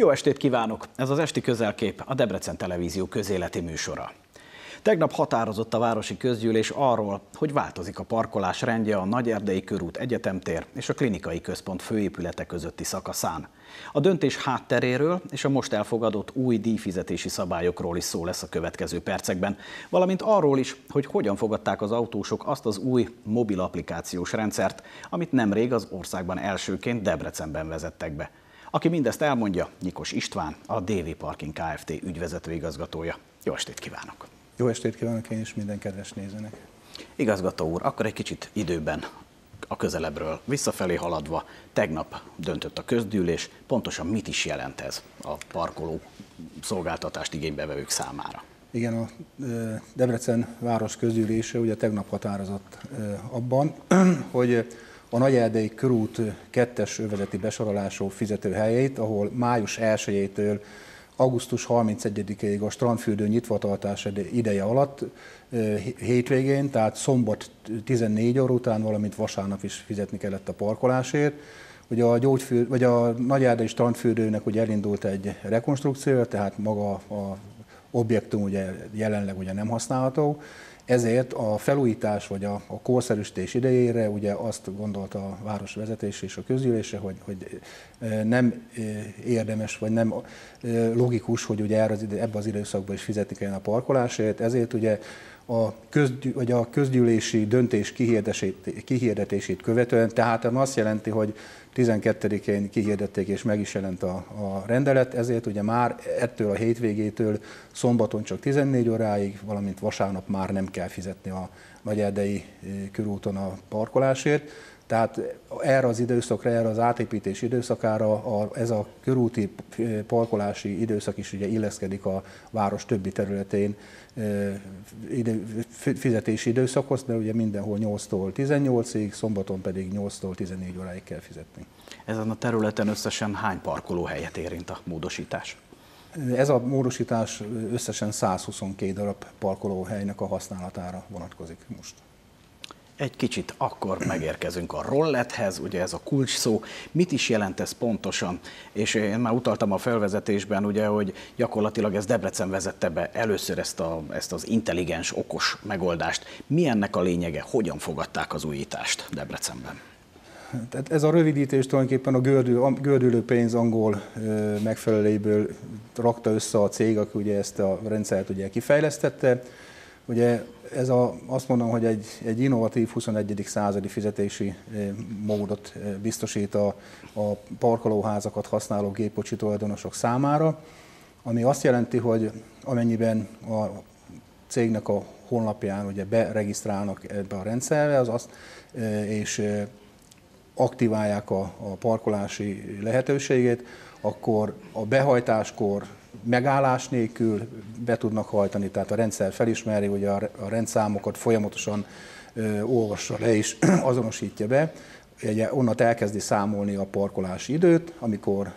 Jó estét kívánok! Ez az Esti Közelkép, a Debrecen Televízió közéleti műsora. Tegnap határozott a városi közgyűlés arról, hogy változik a parkolás rendje a Nagyerdei körút egyetemtér és a klinikai központ főépülete közötti szakaszán. A döntés hátteréről és a most elfogadott új díjfizetési szabályokról is szó lesz a következő percekben, valamint arról is, hogy hogyan fogadták az autósok azt az új mobil applikációs rendszert, amit nemrég az országban elsőként Debrecenben vezettek be. Aki mindezt elmondja, Nyikos István, a DV Parking Kft. ügyvezető igazgatója. Jó estét kívánok! Jó estét kívánok én is minden kedves nézőnek! Igazgató úr, akkor egy kicsit időben a közelebbről visszafelé haladva, tegnap döntött a közgyűlés, pontosan mit is jelent ez a parkoló szolgáltatást igénybevevők számára? Igen, a Debrecen város közgyűlése ugye tegnap határozott abban, hogy a Nagyerdei körút kettes övezeti besorolású fizetőhelyeit, ahol május 1-től augusztus 31-ig a strandfürdő nyitvatartás ideje alatt hétvégén, tehát szombat 14 óra után, valamint vasárnap is fizetni kellett a parkolásért. Ugye a, gyógyfűr, vagy a Nagyárdai strandfürdőnek ugye elindult egy rekonstrukció, tehát maga a objektum ugye jelenleg ugye nem használható, ezért a felújítás vagy a, a korszerűsítés idejére ugye azt gondolta a városvezetés és a közgyűlése, hogy, hogy nem érdemes vagy nem logikus, hogy ugye erre ebbe az időszakban is fizetni kellene a parkolásért, ezért ugye a, közgy, vagy a közgyűlési döntés kihirdetését, kihirdetését követően, tehát azt jelenti, hogy 12-én kihirdették és meg is jelent a, a rendelet, ezért ugye már ettől a hétvégétől szombaton csak 14 óráig, valamint vasárnap már nem kell fizetni a Nagyerdei körúton a parkolásért. Tehát erre az időszakra, erre az átépítés időszakára a, ez a körúti parkolási időszak is ugye illeszkedik a város többi területén ide, fizetési időszakhoz, mert ugye mindenhol 8-tól 18-ig, szombaton pedig 8-tól 14 óráig kell fizetni. Ezen a területen összesen hány parkolóhelyet érint a módosítás? Ez a módosítás összesen 122 darab parkolóhelynek a használatára vonatkozik most. Egy kicsit akkor megérkezünk a rollethez, ugye ez a kulcs szó. Mit is jelent ez pontosan? És én már utaltam a felvezetésben, ugye, hogy gyakorlatilag ez Debrecen vezette be először ezt, a, ezt az intelligens, okos megoldást. Mi ennek a lényege? Hogyan fogadták az újítást Debrecenben? Tehát ez a rövidítés tulajdonképpen a gördül, gördülő pénz angol megfeleléből rakta össze a cég, aki ugye ezt a rendszert ugye kifejlesztette. Ugye ez a, azt mondom, hogy egy, egy innovatív 21. századi fizetési módot biztosít a, a parkolóházakat használó gépkocsi tulajdonosok számára, ami azt jelenti, hogy amennyiben a cégnek a honlapján ugye beregisztrálnak ebbe a rendszerbe, az azt, és aktiválják a, a parkolási lehetőségét, akkor a behajtáskor megállás nélkül be tudnak hajtani, tehát a rendszer felismeri, hogy a, a rendszámokat folyamatosan ö, olvassa le és azonosítja be, ugye onnat elkezdi számolni a parkolási időt, amikor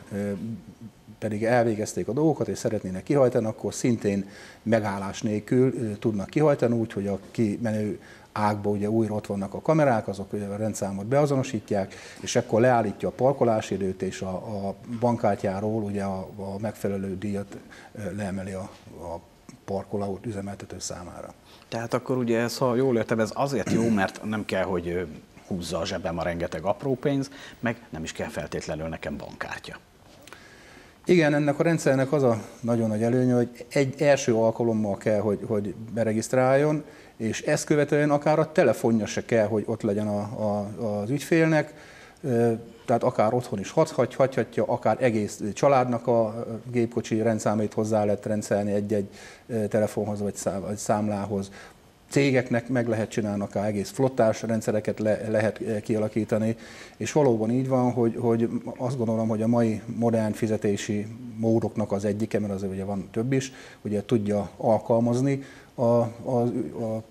pedig elvégezték a dolgokat és szeretnének kihajtani, akkor szintén megállás nélkül tudnak kihajtani úgy, hogy a kimenő ágba ugye újra ott vannak a kamerák, azok ugye a rendszámot beazonosítják, és akkor leállítja a parkolási időt, és a, a bankkártyáról ugye a, a megfelelő díjat leemeli a, a parkoló üzemeltető számára. Tehát akkor ugye ez, ha jól értem, ez azért jó, mert nem kell, hogy húzza a zsebem a rengeteg apró pénz, meg nem is kell feltétlenül nekem bankkártya. Igen, ennek a rendszernek az a nagyon nagy előnye, hogy egy első alkalommal kell, hogy, hogy beregisztráljon, és ezt követően akár a telefonja se kell, hogy ott legyen a, a, az ügyfélnek, tehát akár otthon is hagyhatja, akár egész családnak a gépkocsi rendszámait hozzá lehet rendszelni egy-egy telefonhoz vagy számlához. Cégeknek meg lehet csinálni, akár egész flottás rendszereket le, lehet kialakítani, és valóban így van, hogy, hogy azt gondolom, hogy a mai modern fizetési módoknak az egyike, mert azért ugye van több is, ugye tudja alkalmazni, a, a, a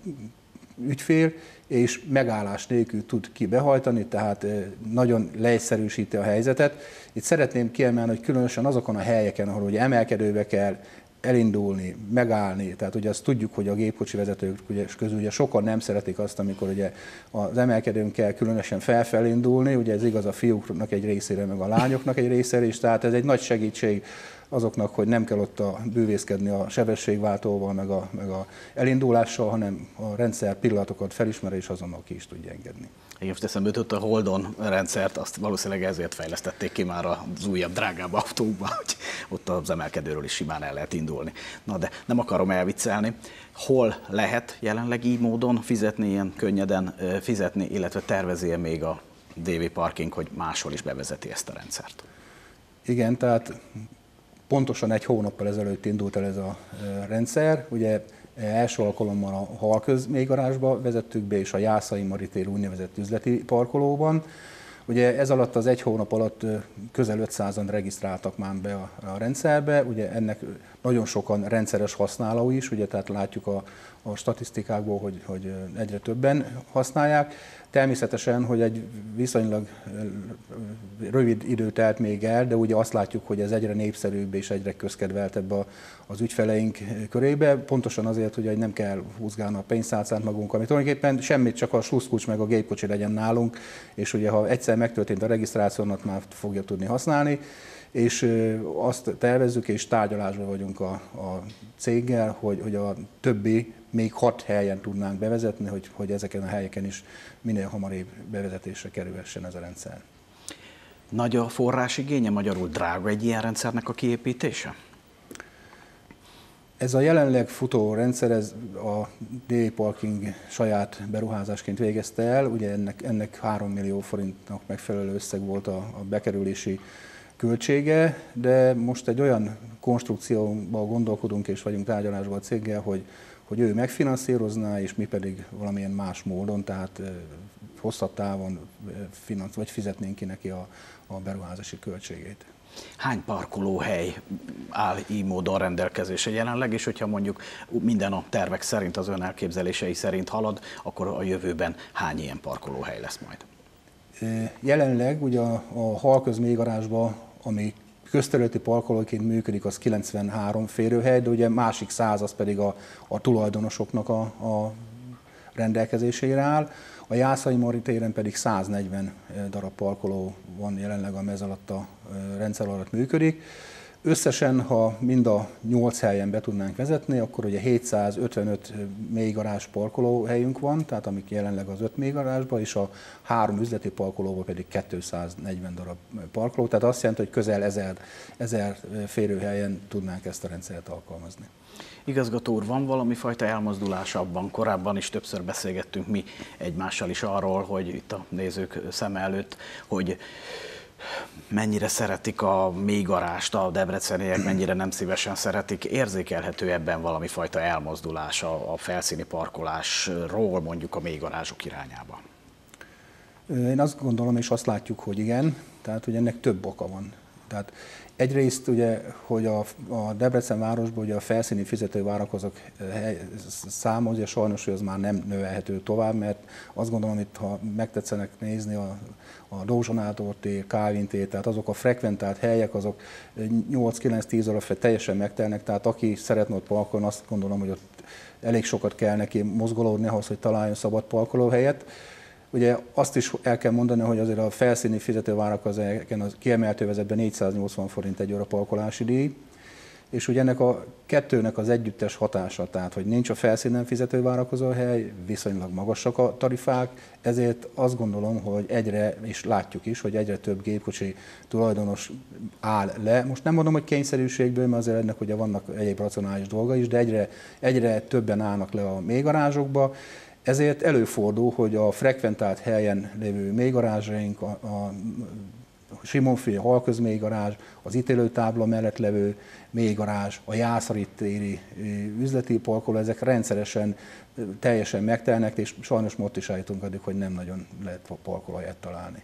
ügyfél, és megállás nélkül tud ki behajtani, tehát nagyon leegyszerűsíti a helyzetet. Itt szeretném kiemelni, hogy különösen azokon a helyeken, ahol ugye emelkedőbe kell elindulni, megállni, tehát ugye azt tudjuk, hogy a gépkocsi vezetők ugye, közül ugye sokan nem szeretik azt, amikor ugye az emelkedőn kell különösen felfelé indulni, ugye ez igaz a fiúknak egy részére, meg a lányoknak egy részére is, tehát ez egy nagy segítség azoknak, hogy nem kell ott a bűvészkedni a sebességváltóval, meg a, meg a elindulással, hanem a rendszer pillanatokat felismer, és azonnal ki is tudja engedni. Igen, most eszembe jutott a Holdon rendszert, azt valószínűleg ezért fejlesztették ki már az újabb, drágább autókba, hogy ott az emelkedőről is simán el lehet indulni. Na de nem akarom elviccelni. Hol lehet jelenleg így módon fizetni, ilyen könnyeden fizetni, illetve tervezi -e még a DV Parking, hogy máshol is bevezeti ezt a rendszert? Igen, tehát pontosan egy hónappal ezelőtt indult el ez a rendszer. Ugye első alkalommal a Halköz garázsba vezettük be, és a Jászai Maritér úgynevezett üzleti parkolóban. Ugye ez alatt az egy hónap alatt közel 500-an regisztráltak már be a, a rendszerbe, ugye ennek nagyon sokan rendszeres használó is, ugye tehát látjuk a, a statisztikákból, hogy, hogy egyre többen használják. Természetesen, hogy egy viszonylag rövid idő telt még el, de ugye azt látjuk, hogy ez egyre népszerűbb és egyre közkedveltebb az ügyfeleink körébe, pontosan azért, hogy nem kell húzgálni a pénztárcát magunk, amit tulajdonképpen semmit, csak a sluszkulcs meg a gépkocsi legyen nálunk, és ugye ha egyszer megtörtént a regisztráció, már fogja tudni használni és azt tervezzük, és tárgyalásban vagyunk a, a céggel, hogy, hogy a többi még hat helyen tudnánk bevezetni, hogy, hogy ezeken a helyeken is minél hamarabb bevezetésre kerülhessen ez a rendszer. Nagy a forrásigénye, magyarul drága egy ilyen rendszernek a kiépítése? Ez a jelenleg futó rendszer, ez a DA Parking saját beruházásként végezte el, ugye ennek, ennek 3 millió forintnak megfelelő összeg volt a, a bekerülési költsége, de most egy olyan konstrukcióban gondolkodunk és vagyunk tárgyalásban a céggel, hogy, hogy ő megfinanszírozná, és mi pedig valamilyen más módon, tehát hosszabb távon finansz, vagy fizetnénk ki neki a, a beruházási költségét. Hány parkolóhely áll így módon rendelkezésre jelenleg, és hogyha mondjuk minden a tervek szerint, az ön elképzelései szerint halad, akkor a jövőben hány ilyen parkolóhely lesz majd? Jelenleg ugye a, a Halköz mélygarázsban ami közterületi parkolóként működik, az 93 férőhely, de ugye másik száz az pedig a, a tulajdonosoknak a, a rendelkezésére áll. A Jászai Mari téren pedig 140 darab parkoló van jelenleg, a mez alatt a rendszer alatt működik. Összesen, ha mind a 8 helyen be tudnánk vezetni, akkor ugye 755 mélygarázs parkolóhelyünk van, tehát amik jelenleg az 5 mélygarázsban, és a három üzleti parkolóban pedig 240 darab parkoló, tehát azt jelenti, hogy közel 1000, 1000 férőhelyen tudnánk ezt a rendszert alkalmazni. Igazgató úr, van valami fajta elmozdulás abban? Korábban is többször beszélgettünk mi egymással is arról, hogy itt a nézők szem előtt, hogy mennyire szeretik a mélygarást, a debreceniek mennyire nem szívesen szeretik. Érzékelhető ebben valami fajta elmozdulás a, a felszíni parkolásról mondjuk a mélygarázsok irányába? Én azt gondolom, és azt látjuk, hogy igen, tehát hogy ennek több oka van. Tehát egyrészt ugye, hogy a, a Debrecen városban ugye a felszíni fizetővárakozók eh, száma ugye sajnos, hogy az már nem növelhető tovább, mert azt gondolom, itt ha megtetszenek nézni a, a Dózsonától tér, tehát azok a frekventált helyek, azok 8-9-10 óra fel teljesen megtelnek, tehát aki szeretne ott parkolni, azt gondolom, hogy ott elég sokat kell neki mozgolódni ahhoz, hogy találjon szabad parkolóhelyet. Ugye azt is el kell mondani, hogy azért a felszíni fizetővárakozóken az kiemeltő vezetben 480 forint egy óra parkolási díj, és ugye ennek a kettőnek az együttes hatása, tehát hogy nincs a felszínen fizető várakozó hely, viszonylag magasak a tarifák, ezért azt gondolom, hogy egyre, és látjuk is, hogy egyre több gépkocsi tulajdonos áll le. Most nem mondom, hogy kényszerűségből, mert azért ennek ugye vannak egyéb racionális dolga is, de egyre, egyre többen állnak le a mélygarázsokba, ezért előfordul, hogy a frekventált helyen lévő mélygarázsaink, a, a Simonféle halközmélygarázs, az ítélőtábla mellett levő mélygarázs, a Jászari téri üzleti parkoló, ezek rendszeresen teljesen megtelnek, és sajnos most is állítunk addig, hogy nem nagyon lehet parkolóhelyet találni.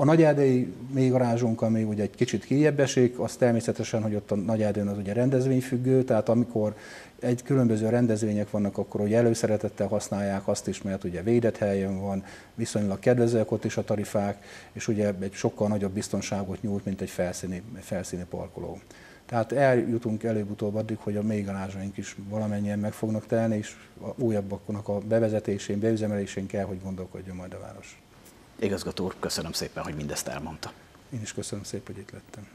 A nagyerdei mélygarázsunk, ami ugye egy kicsit kijebb esik, az természetesen, hogy ott a nagyerdőn az ugye rendezvényfüggő, tehát amikor egy különböző rendezvények vannak, akkor hogy előszeretettel használják azt is, mert ugye védett helyen van, viszonylag kedvezőek ott is a tarifák, és ugye egy sokkal nagyobb biztonságot nyújt, mint egy felszíni, felszíni parkoló. Tehát eljutunk előbb-utóbb addig, hogy a mély garázsaink is valamennyien meg fognak telni, és a újabbaknak a bevezetésén, beüzemelésén kell, hogy gondolkodjon majd a város. Igazgató úr, köszönöm szépen, hogy mindezt elmondta. Én is köszönöm szépen, hogy itt lettem.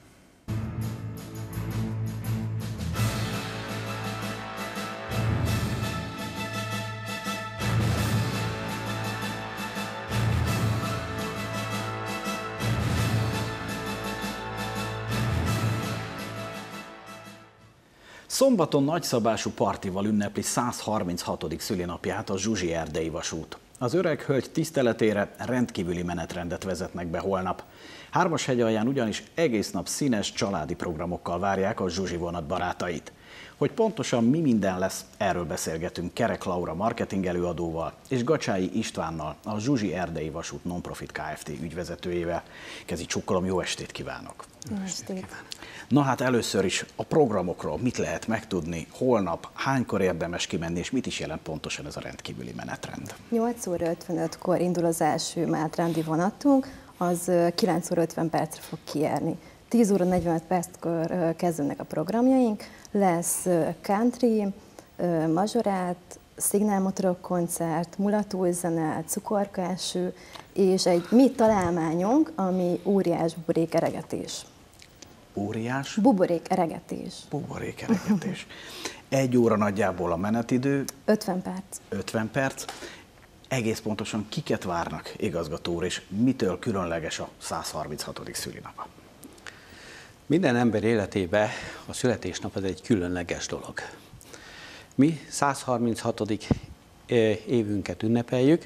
Szombaton nagyszabású partival ünnepli 136. szülinapját a Zsuzsi Erdei Vasút. Az öreg hölgy tiszteletére rendkívüli menetrendet vezetnek be holnap. Hármas alján ugyanis egész nap színes családi programokkal várják a Zsuzsi vonat barátait. Hogy pontosan mi minden lesz, erről beszélgetünk Kerek Laura marketing előadóval és Gacsái Istvánnal, a Zsuzsi Erdei Vasút Nonprofit Kft. ügyvezetőjével. Kezi csukkolom, jó estét kívánok! Na hát először is a programokról mit lehet megtudni, holnap, hánykor érdemes kimenni, és mit is jelent pontosan ez a rendkívüli menetrend? 8 óra 55-kor indul az első menetrendi vonatunk, az 9 óra 50 percre fog kiérni. 10 óra 45 perckor kezdődnek a programjaink, lesz country, mazsorát, szignálmotorok koncert, mulatúzene, cukorkásű, és egy mi találmányunk, ami óriás buborék eregetés. Óriás? Buborék eregetés. Buborék eregetés. Egy óra nagyjából a menetidő. 50 perc. 50 perc. Egész pontosan kiket várnak igazgató úr, és mitől különleges a 136. szülinapa? Minden ember életében a születésnap az egy különleges dolog. Mi 136. évünket ünnepeljük,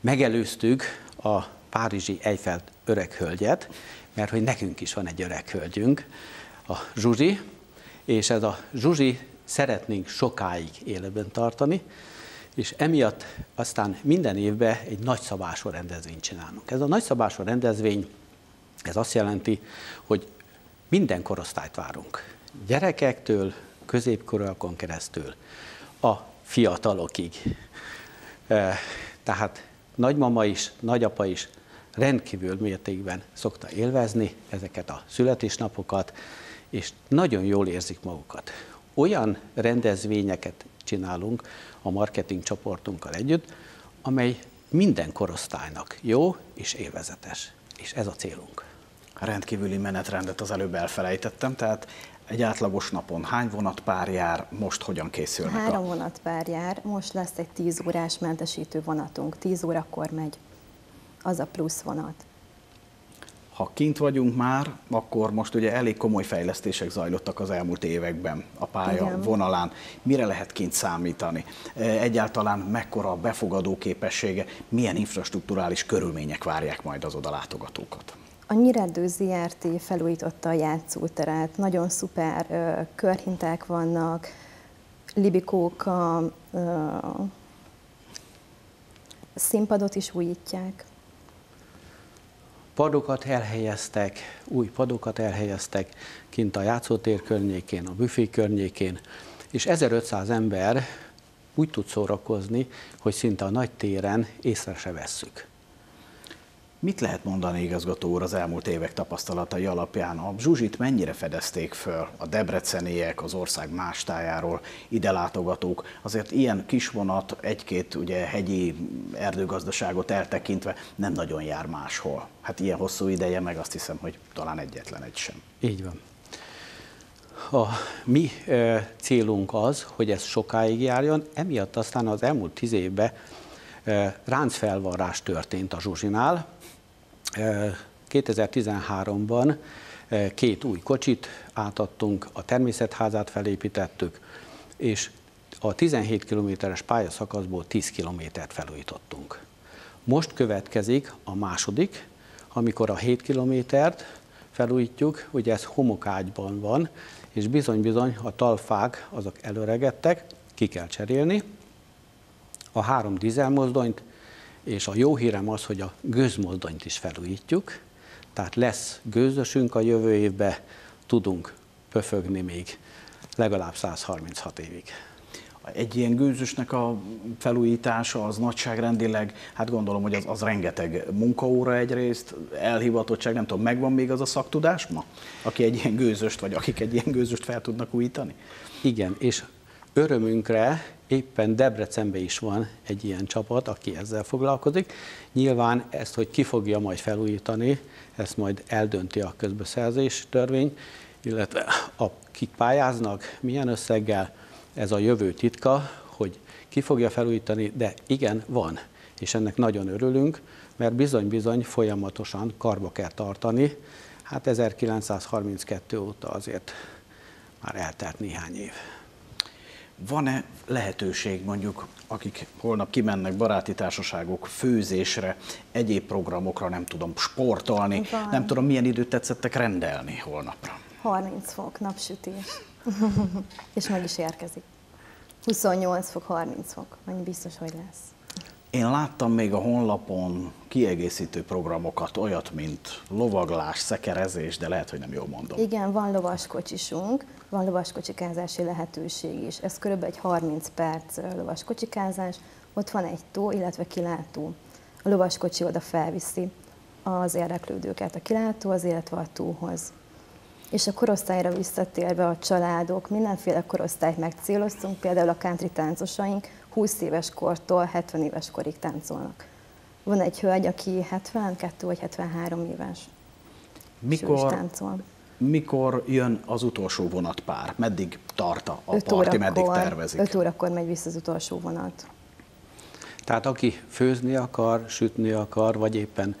megelőztük a Párizsi Eiffel öreg hölgyet, mert hogy nekünk is van egy öreg hölgyünk, a Zsuzsi, és ez a Zsuzsi szeretnénk sokáig életben tartani, és emiatt aztán minden évben egy nagyszabású rendezvényt csinálunk. Ez a nagyszabású rendezvény, ez azt jelenti, hogy minden korosztályt várunk. Gyerekektől, középkorúakon keresztül, a fiatalokig. Tehát nagymama is, nagyapa is rendkívül mértékben szokta élvezni ezeket a születésnapokat, és nagyon jól érzik magukat. Olyan rendezvényeket csinálunk a marketing csoportunkkal együtt, amely minden korosztálynak jó és élvezetes. És ez a célunk. A rendkívüli menetrendet az előbb elfelejtettem, tehát egy átlagos napon hány vonatpár jár, most hogyan készülnek? Három a... vonatpár jár, most lesz egy 10 órás mentesítő vonatunk, 10 órakor megy, az a plusz vonat. Ha kint vagyunk már, akkor most ugye elég komoly fejlesztések zajlottak az elmúlt években a pálya Igen. vonalán. Mire lehet kint számítani? Egyáltalán mekkora a befogadó képessége, milyen infrastruktúrális körülmények várják majd az oda látogatókat? A Nyíredő ZRT felújította a játszóteret, nagyon szuper körhinták vannak, libikók, a, ö, színpadot is újítják. Padokat elhelyeztek, új padokat elhelyeztek kint a játszótér környékén, a büfé környékén, és 1500 ember úgy tud szórakozni, hogy szinte a nagy téren észre se vesszük. Mit lehet mondani, igazgató úr, az elmúlt évek tapasztalatai alapján? A Zsuzsit mennyire fedezték föl a debreceniek, az ország más tájáról ide látogatók? Azért ilyen kisvonat, egy-két ugye hegyi erdőgazdaságot eltekintve nem nagyon jár máshol. Hát ilyen hosszú ideje, meg azt hiszem, hogy talán egyetlen egy sem. Így van. A mi e, célunk az, hogy ez sokáig járjon, emiatt aztán az elmúlt tíz évben e, ráncfelvarrás történt a Zsuzsinál, 2013-ban két új kocsit átadtunk, a természetházát felépítettük, és a 17 kilométeres pályaszakaszból 10 kilométert felújítottunk. Most következik a második, amikor a 7 kilométert felújítjuk, ugye ez homokágyban van, és bizony-bizony a talfák azok előregettek, ki kell cserélni. A három dízelmozdonyt és a jó hírem az, hogy a gőzmozdonyt is felújítjuk, tehát lesz gőzösünk a jövő évben, tudunk pöfögni még legalább 136 évig. Egy ilyen gőzösnek a felújítása az nagyságrendileg, hát gondolom, hogy az, az rengeteg munkaóra egyrészt, elhivatottság, nem tudom, megvan még az a szaktudás ma, aki egy ilyen gőzöst, vagy akik egy ilyen gőzöst fel tudnak újítani? Igen, és örömünkre éppen Debrecenben is van egy ilyen csapat, aki ezzel foglalkozik. Nyilván ezt, hogy ki fogja majd felújítani, ezt majd eldönti a közbeszerzés törvény, illetve akik pályáznak, milyen összeggel, ez a jövő titka, hogy ki fogja felújítani, de igen, van. És ennek nagyon örülünk, mert bizony-bizony folyamatosan karba kell tartani. Hát 1932 óta azért már eltelt néhány év. Van-e lehetőség mondjuk, akik holnap kimennek baráti társaságok főzésre, egyéb programokra, nem tudom, sportolni, Van. nem tudom, milyen időt tetszettek rendelni holnapra? 30 fok, napsütés. És meg is érkezik. 28 fok, 30 fok, annyi biztos, hogy lesz. Én láttam még a honlapon kiegészítő programokat, olyat, mint lovaglás, szekerezés, de lehet, hogy nem jól mondom. Igen, van lovaskocsisunk, van lovaskocsikázási lehetőség is. Ez körülbelül egy 30 perc lovaskocsikázás. Ott van egy tó, illetve kilátó. A lovaskocsi oda felviszi az érdeklődőket a kilátóhoz, illetve a tóhoz. És a korosztályra visszatérve a családok, mindenféle korosztályt megcéloztunk, például a country táncosaink 20 éves kortól 70 éves korig táncolnak. Van egy hölgy, aki 72 vagy 73 éves. Mikor, táncol. mikor jön az utolsó vonatpár? Meddig tart a parti, órakor, meddig tervezik? 5 órakor megy vissza az utolsó vonat. Tehát aki főzni akar, sütni akar, vagy éppen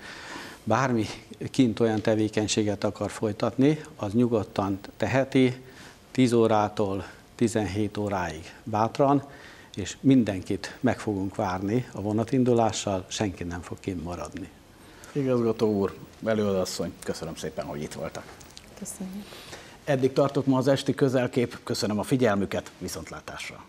bármi kint olyan tevékenységet akar folytatni, az nyugodtan teheti, 10 órától 17 óráig bátran, és mindenkit meg fogunk várni a vonatindulással, senki nem fog kint maradni. Igazgató úr, előadasszony, köszönöm szépen, hogy itt voltak. Köszönjük. Eddig tartott ma az esti közelkép, köszönöm a figyelmüket, viszontlátásra!